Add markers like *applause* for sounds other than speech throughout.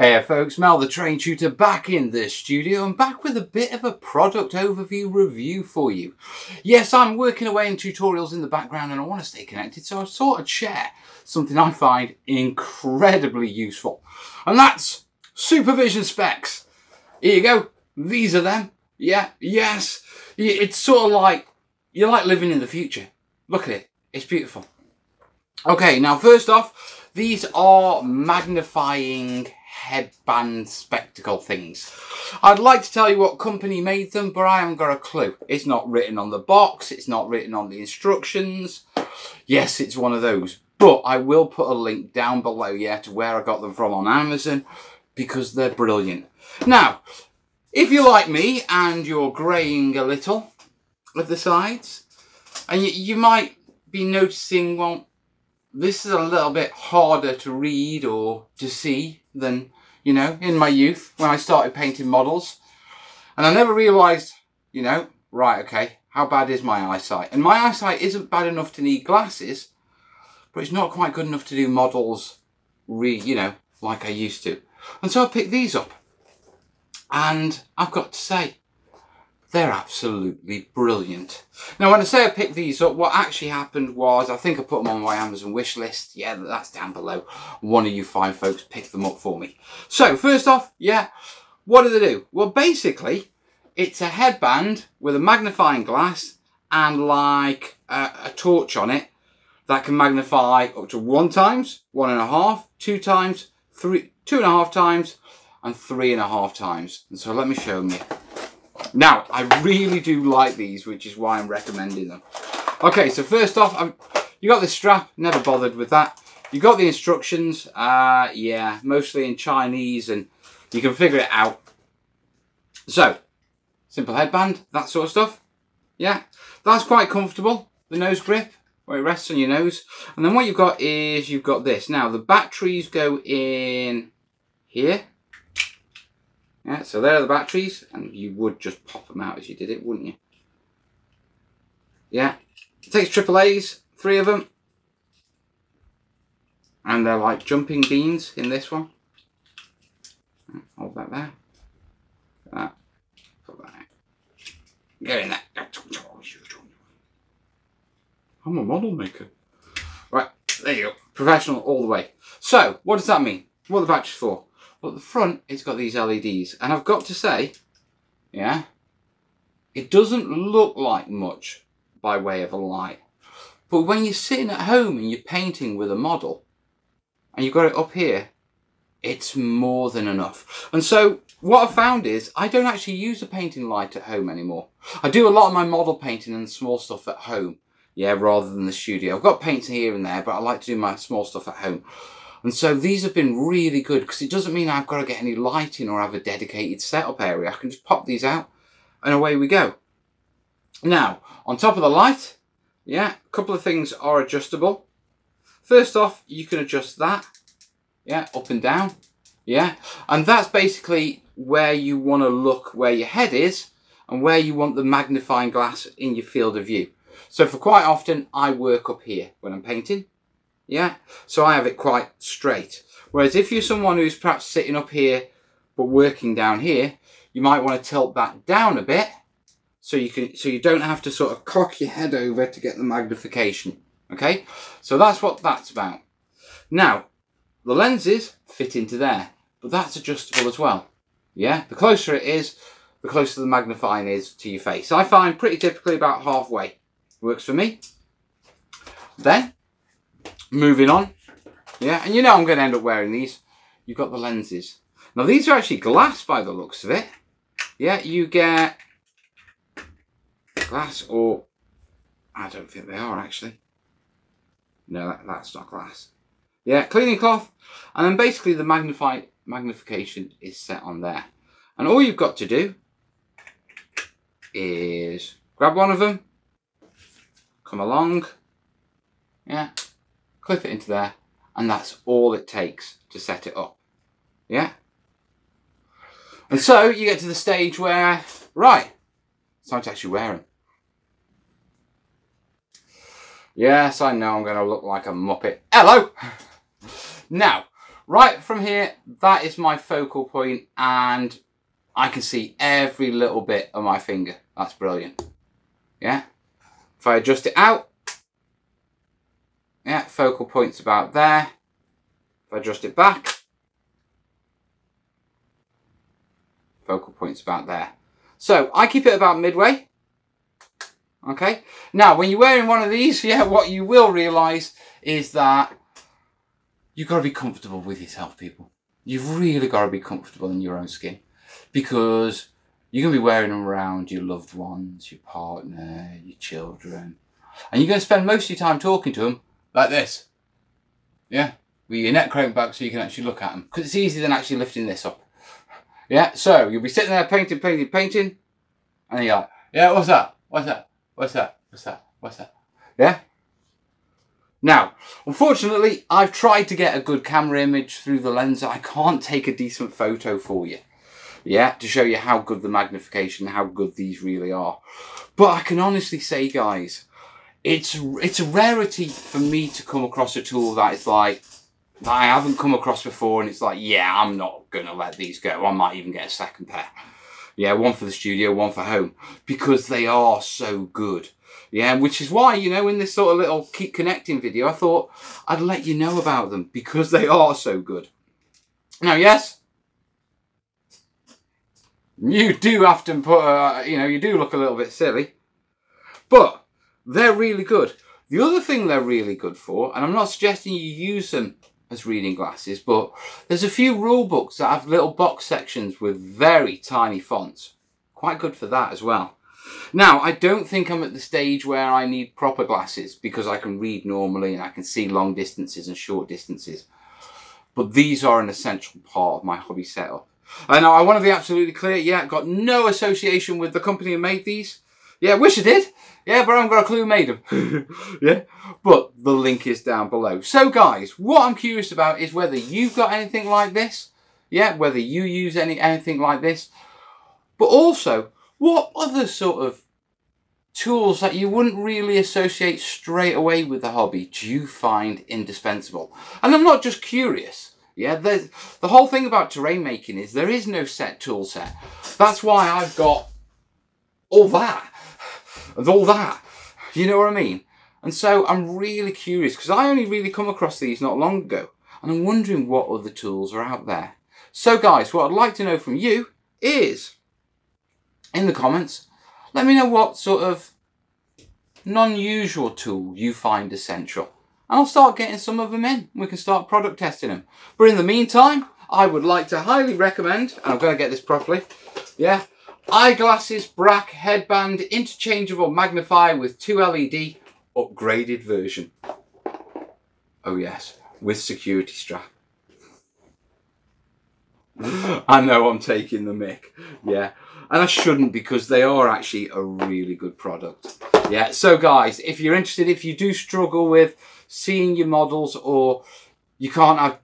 Hey folks, Mel the Terrain Tutor back in the studio and back with a bit of a product overview review for you. Yes, I'm working away in tutorials in the background and I want to stay connected so I thought I'd share something I find incredibly useful. And that's supervision specs. Here you go, these are them. Yeah, yes, it's sort of like, you're like living in the future. Look at it, it's beautiful. Okay, now first off, these are magnifying headband spectacle things. I'd like to tell you what company made them, but I haven't got a clue. It's not written on the box, it's not written on the instructions. Yes, it's one of those. But I will put a link down below, yeah, to where I got them from on Amazon, because they're brilliant. Now, if you're like me and you're greying a little of the sides, and you, you might be noticing, well, this is a little bit harder to read or to see than, you know, in my youth when I started painting models. And I never realised, you know, right, okay, how bad is my eyesight? And my eyesight isn't bad enough to need glasses, but it's not quite good enough to do models, re, you know, like I used to. And so I picked these up. And I've got to say, they're absolutely brilliant. Now, when I say I picked these up, what actually happened was, I think I put them on my Amazon wish list. Yeah, that's down below. One of you fine folks picked them up for me. So, first off, yeah, what do they do? Well, basically, it's a headband with a magnifying glass and like a, a torch on it that can magnify up to one times, one and a half, two times, three, two and a half times, and three and a half times. And so let me show you. Now, I really do like these, which is why I'm recommending them. Okay, so first off, I'm, you got the strap, never bothered with that. You got the instructions, uh, yeah, mostly in Chinese, and you can figure it out. So, simple headband, that sort of stuff. Yeah, that's quite comfortable, the nose grip, where it rests on your nose. And then what you've got is, you've got this. Now, the batteries go in here. Yeah, so there are the batteries, and you would just pop them out as you did it, wouldn't you? Yeah, it takes A's, three of them. And they're like jumping beans in this one. Hold that there. That. Put that Get in there. I'm a model maker. Right, there you go. Professional all the way. So, what does that mean? What are the batteries for? But the front, it's got these LEDs. And I've got to say, yeah, it doesn't look like much by way of a light. But when you're sitting at home and you're painting with a model, and you've got it up here, it's more than enough. And so what I've found is I don't actually use a painting light at home anymore. I do a lot of my model painting and small stuff at home, yeah, rather than the studio. I've got paints here and there, but I like to do my small stuff at home. And so these have been really good because it doesn't mean I've got to get any lighting or have a dedicated setup area. I can just pop these out and away we go. Now, on top of the light, yeah, a couple of things are adjustable. First off, you can adjust that, yeah, up and down, yeah. And that's basically where you want to look where your head is and where you want the magnifying glass in your field of view. So for quite often, I work up here when I'm painting. Yeah, so I have it quite straight. Whereas if you're someone who's perhaps sitting up here but working down here, you might want to tilt that down a bit so you can so you don't have to sort of cock your head over to get the magnification. Okay, so that's what that's about. Now, the lenses fit into there, but that's adjustable as well. Yeah, the closer it is, the closer the magnifying is to your face. I find pretty typically about halfway. Works for me. Then Moving on. Yeah, and you know I'm going to end up wearing these. You've got the lenses. Now these are actually glass by the looks of it. Yeah, you get glass or I don't think they are actually. No, that, that's not glass. Yeah, cleaning cloth. And then basically the magnify, magnification is set on there. And all you've got to do is grab one of them, come along, yeah, clip it into there, and that's all it takes to set it up. Yeah? And so you get to the stage where, right, it's time to actually wear them. Yes, I know I'm going to look like a muppet. Hello! *laughs* Now, right from here, that is my focal point and I can see every little bit of my finger. That's brilliant. Yeah. If I adjust it out, focal point's about there. If I adjust it back, focal point's about there. So I keep it about midway. Okay. Now, when you're wearing one of these, *laughs* yeah, what you will realise is that you've got to be comfortable with yourself, people. You've really got to be comfortable in your own skin because you're going to be wearing them around your loved ones, your partner, your children, and you're going to spend most of your time talking to them like this. Yeah, with your neck craned back so you can actually look at them because it's easier than actually lifting this up. Yeah, so you'll be sitting there painting, painting, painting, and you're like, yeah, what's that? What's that? What's that? What's that? What's that? Yeah? Now, unfortunately, I've tried to get a good camera image through the lens. I can't take a decent photo for you. Yeah, to show you how good the magnification, how good these really are. But I can honestly say, guys, it's it's a rarity for me to come across a tool that is like that I haven't come across before, and it's like, yeah, I'm not gonna let these go. I might even get a second pair. Yeah, one for the studio, one for home, because they are so good. Yeah, which is why, you know, in this sort of little keep connecting video, I thought I'd let you know about them because they are so good. Now, yes, you do have to put, uh, you know, you do look a little bit silly, but they're really good. The other thing they're really good for, and I'm not suggesting you use them as reading glasses, but there's a few rule books that have little box sections with very tiny fonts. Quite good for that as well. Now, I don't think I'm at the stage where I need proper glasses because I can read normally and I can see long distances and short distances. But these are an essential part of my hobby setup. And I want to be absolutely clear, yeah, got no association with the company who made these. Yeah, wish I did. Yeah, but I haven't got a clue who made them. *laughs* yeah, but the link is down below. So guys, what I'm curious about is whether you've got anything like this. Yeah, whether you use any anything like this. But also, what other sort of tools that you wouldn't really associate straight away with the hobby do you find indispensable? And I'm not just curious. Yeah, the whole thing about terrain making is there is no set tool set. That's why I've got all that and all that. You know what I mean? And so I'm really curious because I only really come across these not long ago and I'm wondering what other tools are out there. So guys, what I'd like to know from you is in the comments. Let me know what sort of non-usual tool you find essential. And I'll start getting some of them in. We can start product testing them. But in the meantime, I would like to highly recommend, and I'm going to get this properly, yeah, eyeglasses, brack, headband, interchangeable magnifier with 2 LED, upgraded version. Oh yes, with security strap. *gasps* I know I'm taking the mick, yeah. And I shouldn't because they are actually a really good product. Yeah, so guys, if you're interested, if you do struggle with seeing your models or you can't have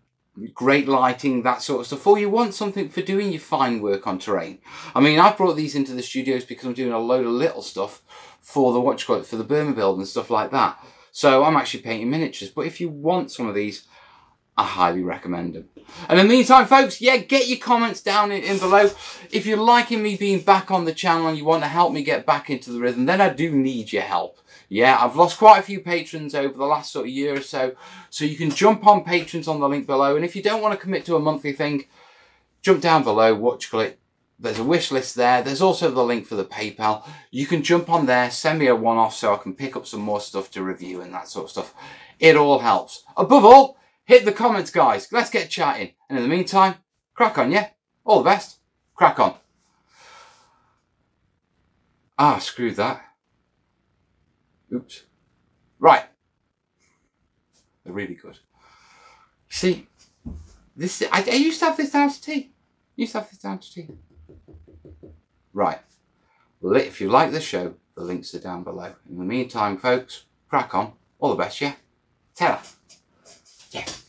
great lighting, that sort of stuff, or you want something for doing your fine work on terrain. I mean, I've brought these into the studios because I'm doing a load of little stuff for the, it, for the Burma build and stuff like that. So I'm actually painting miniatures, but if you want some of these, I highly recommend them. And in the meantime, folks, yeah, get your comments down in, in, below. If you're liking me being back on the channel and you want to help me get back into the rhythm, then I do need your help. Yeah, I've lost quite a few patrons over the last sort of year or so. So you can jump on Patreon on the link below. And if you don't want to commit to a monthly thing, jump down below, watch click. There's a wish list there. There's also the link for the PayPal. You can jump on there, send me a one-off so I can pick up some more stuff to review and that sort of stuff. It all helps. Above all, hit the comments, guys. Let's get chatting. And in the meantime, crack on, yeah? All the best. Crack on. Ah, screw that. Oops. Right. They're really good. See, this I, I used to have this down to tea. used to have this down to tea. Right. Well, if you like the show, the links are down below. In the meantime, folks, crack on. All the best, yeah? ta Yeah.